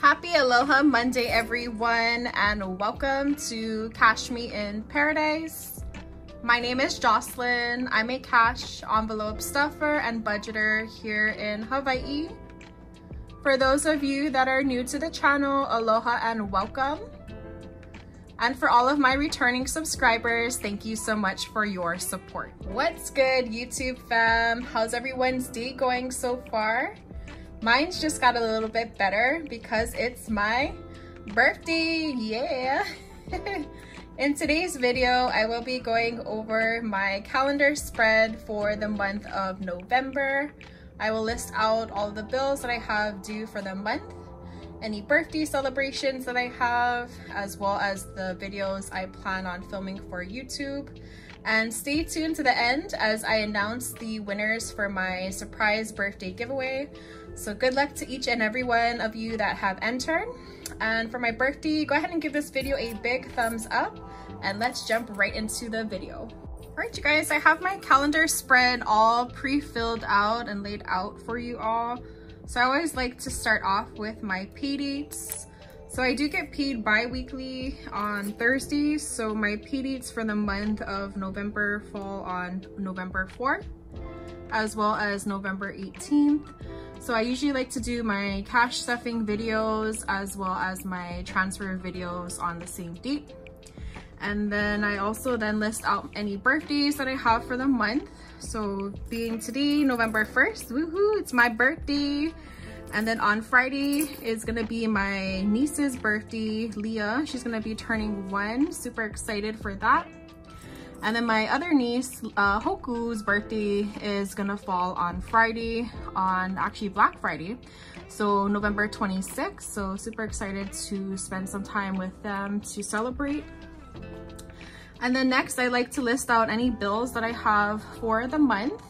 Happy Aloha Monday, everyone, and welcome to Cash Me in Paradise. My name is Jocelyn. I'm a cash envelope stuffer and budgeter here in Hawaii. For those of you that are new to the channel, aloha and welcome. And for all of my returning subscribers, thank you so much for your support. What's good, YouTube fam? How's everyone's day going so far? Mine's just got a little bit better because it's my birthday, yeah. In today's video, I will be going over my calendar spread for the month of November. I will list out all the bills that I have due for the month, any birthday celebrations that I have, as well as the videos I plan on filming for YouTube. And stay tuned to the end as I announce the winners for my surprise birthday giveaway. So good luck to each and every one of you that have entered. And for my birthday, go ahead and give this video a big thumbs up and let's jump right into the video. All right, you guys, I have my calendar spread all pre-filled out and laid out for you all. So I always like to start off with my pay dates. So I do get paid bi-weekly on Thursdays. So my pay dates for the month of November fall on November 4th, as well as November 18th. So I usually like to do my cash stuffing videos as well as my transfer videos on the same date. And then I also then list out any birthdays that I have for the month. So being today, November 1st, woohoo, it's my birthday. And then on Friday is gonna be my niece's birthday, Leah. She's gonna be turning one, super excited for that. And then my other niece, uh, Hoku's birthday is gonna fall on Friday, on actually Black Friday. So November 26th, so super excited to spend some time with them to celebrate. And then next, I like to list out any bills that I have for the month.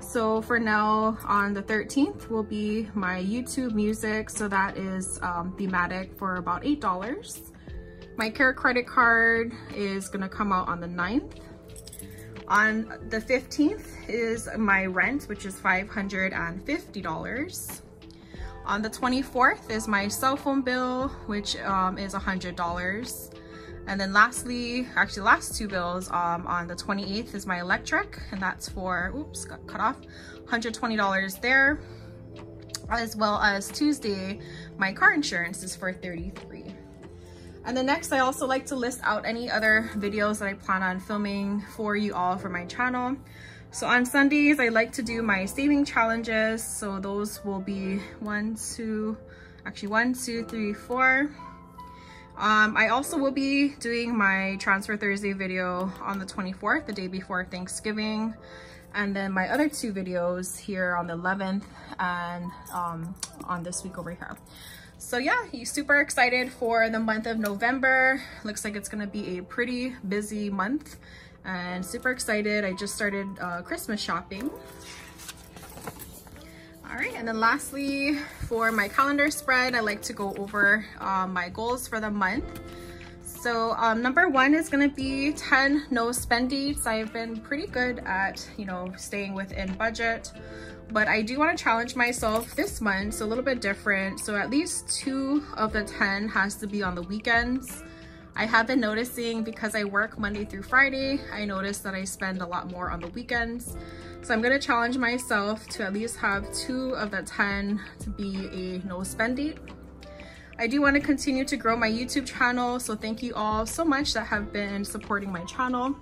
So for now, on the 13th will be my YouTube music. So that is um, thematic for about $8. My care credit card is gonna come out on the 9th. On the 15th is my rent, which is $550. On the 24th is my cell phone bill, which um, is $100. And then lastly, actually last two bills, um, on the 28th is my electric, and that's for, oops, got cut off, $120 there. As well as Tuesday, my car insurance is for 33 and then next, I also like to list out any other videos that I plan on filming for you all for my channel. So on Sundays, I like to do my saving challenges. So those will be one, two, actually one, two, three, four. Um, I also will be doing my Transfer Thursday video on the 24th, the day before Thanksgiving. And then my other two videos here on the 11th and um, on this week over here. So yeah, he's super excited for the month of November. Looks like it's gonna be a pretty busy month and super excited. I just started uh, Christmas shopping. All right, and then lastly, for my calendar spread, I like to go over um, my goals for the month. So um, number one is gonna be 10 no spend dates. I've been pretty good at, you know, staying within budget but I do want to challenge myself this month, so a little bit different. So at least two of the 10 has to be on the weekends. I have been noticing because I work Monday through Friday, I notice that I spend a lot more on the weekends. So I'm gonna challenge myself to at least have two of the 10 to be a no spend date. I do want to continue to grow my YouTube channel, so thank you all so much that have been supporting my channel.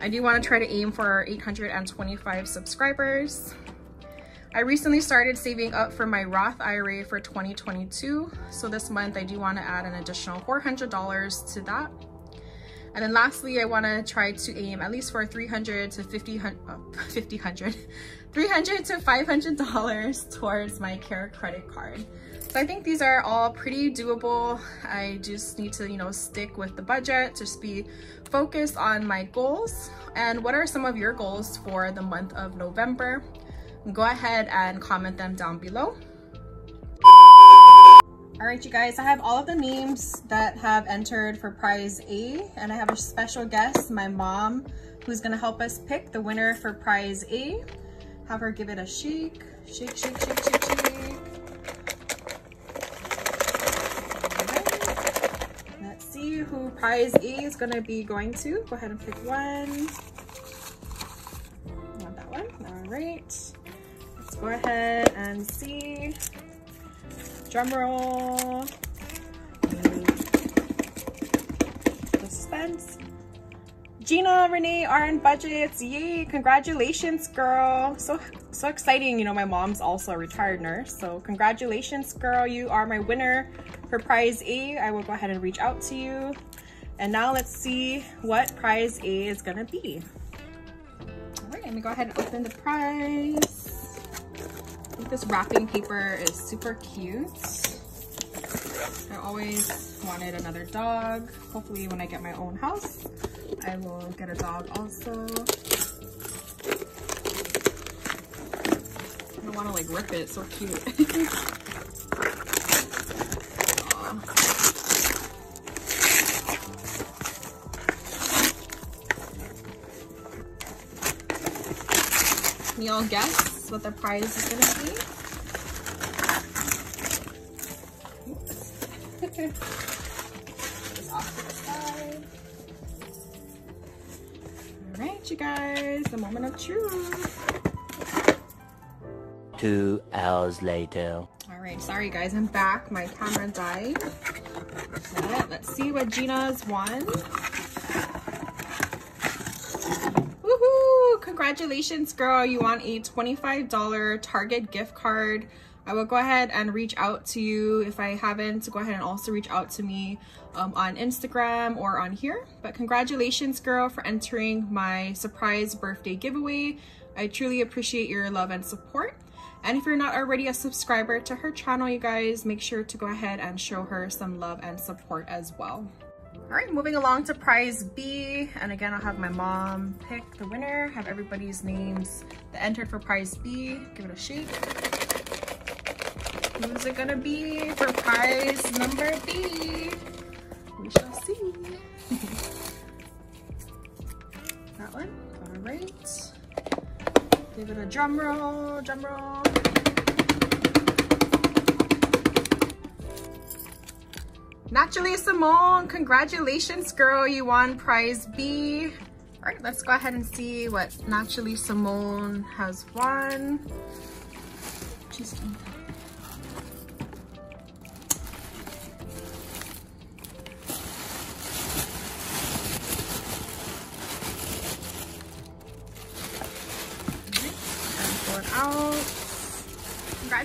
I do want to try to aim for 825 subscribers. I recently started saving up for my Roth IRA for 2022. So this month I do want to add an additional $400 to that. And then lastly, I want to try to aim at least for 300 to 50, uh, 50 hundred, 300 to $500 towards my care credit card. So I think these are all pretty doable. I just need to, you know, stick with the budget, just be focused on my goals. And what are some of your goals for the month of November? Go ahead and comment them down below. All right, you guys, I have all of the names that have entered for prize A, and I have a special guest, my mom, who's gonna help us pick the winner for prize A. Have her give it a shake, shake, shake, shake, shake, shake. Who prize E is gonna be going to. Go ahead and pick one. Want that one. All right. Let's go ahead and see. Drum roll. Suspense. Gina Renee RN budgets. Yay, congratulations, girl. So so exciting. You know, my mom's also a retired nurse. So congratulations, girl. You are my winner for prize A. I will go ahead and reach out to you. And now let's see what prize A is gonna be. All right, let me go ahead and open the prize. I think this wrapping paper is super cute. I always wanted another dog. Hopefully when I get my own house, I will get a dog also. I don't want to like rip it, it's so cute. Can you all guess what the prize is gonna be? All right, you guys, the moment of truth. Two hours later. All right, sorry guys, I'm back. My camera died. Let's see what Gina's won. Congratulations, girl. You want a $25 Target gift card. I will go ahead and reach out to you. If I haven't, go ahead and also reach out to me um, on Instagram or on here. But congratulations, girl, for entering my surprise birthday giveaway. I truly appreciate your love and support. And if you're not already a subscriber to her channel, you guys, make sure to go ahead and show her some love and support as well. All right, moving along to prize B. And again, I'll have my mom pick the winner, have everybody's names that entered for prize B. Give it a shake. Who's it gonna be for prize number B? We shall see. that one, all right. Give it a drum roll, drum roll. Naturally Simone, congratulations girl, you won prize B. All right, let's go ahead and see what Naturally Simone has won. Just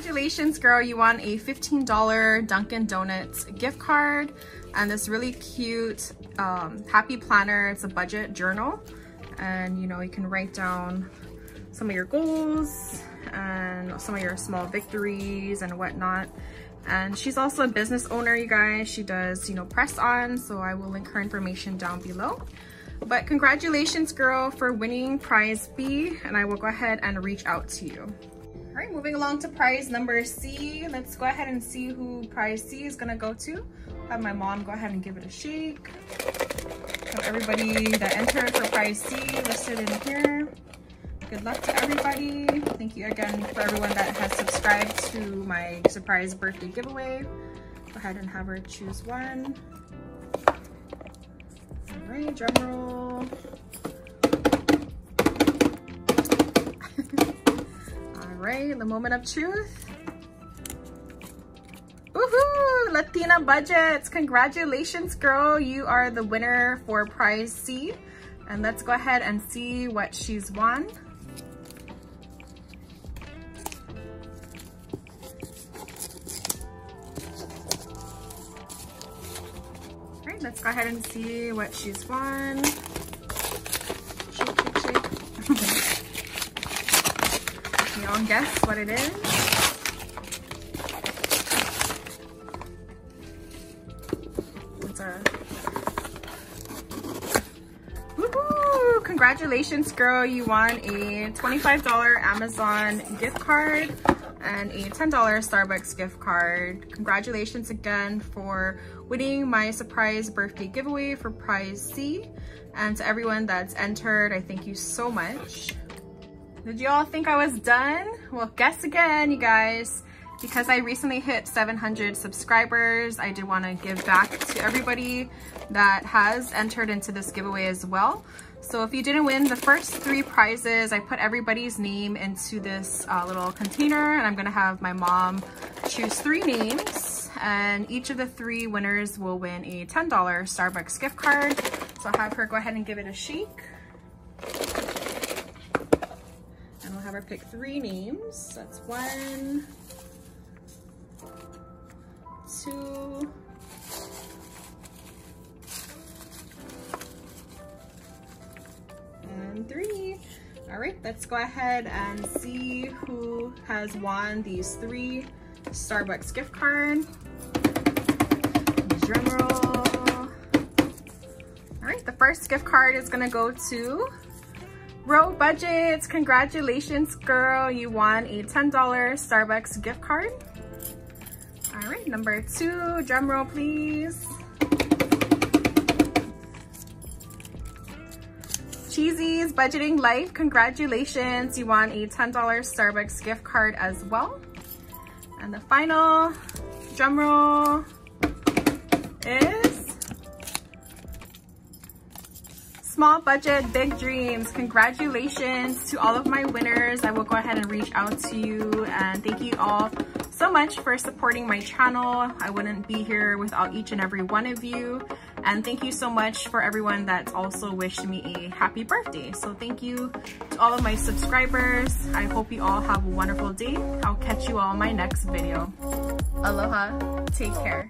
Congratulations, girl. You won a $15 Dunkin' Donuts gift card and this really cute um, happy planner. It's a budget journal and you know, you can write down some of your goals and some of your small victories and whatnot. And she's also a business owner, you guys. She does, you know, press on, so I will link her information down below. But congratulations, girl, for winning prize B, and I will go ahead and reach out to you. Moving along to prize number C. Let's go ahead and see who prize C is gonna go to. Have my mom go ahead and give it a shake. So everybody that entered for prize C listed in here. Good luck to everybody. Thank you again for everyone that has subscribed to my surprise birthday giveaway. Go ahead and have her choose one. All right, drum roll. Right? The moment of truth. Woohoo! Latina Budgets! Congratulations, girl. You are the winner for prize C. And let's go ahead and see what she's won. Let's go ahead and see what she's won. on guess what it is. It's a... Congratulations, girl. You won a $25 Amazon gift card and a $10 Starbucks gift card. Congratulations again for winning my surprise birthday giveaway for prize C. And to everyone that's entered, I thank you so much. Did you all think I was done? Well, guess again, you guys. Because I recently hit 700 subscribers, I did want to give back to everybody that has entered into this giveaway as well. So if you didn't win the first three prizes, I put everybody's name into this uh, little container and I'm gonna have my mom choose three names and each of the three winners will win a $10 Starbucks gift card. So I'll have her go ahead and give it a shake. And we'll have her pick three names. That's one, two, and three. All right, let's go ahead and see who has won these three Starbucks gift card. Drum roll. All right, the first gift card is gonna go to Row Budgets. Congratulations, girl. You won a $10 Starbucks gift card. All right, number two, drum roll, please. Cheesy's Budgeting Life, congratulations. You won a $10 Starbucks gift card as well. And the final drum roll is Small Budget Big Dreams. Congratulations to all of my winners. I will go ahead and reach out to you and thank you all so much for supporting my channel. I wouldn't be here without each and every one of you. And thank you so much for everyone that's also wished me a happy birthday. So thank you to all of my subscribers. I hope you all have a wonderful day. I'll catch you all in my next video. Aloha, take care.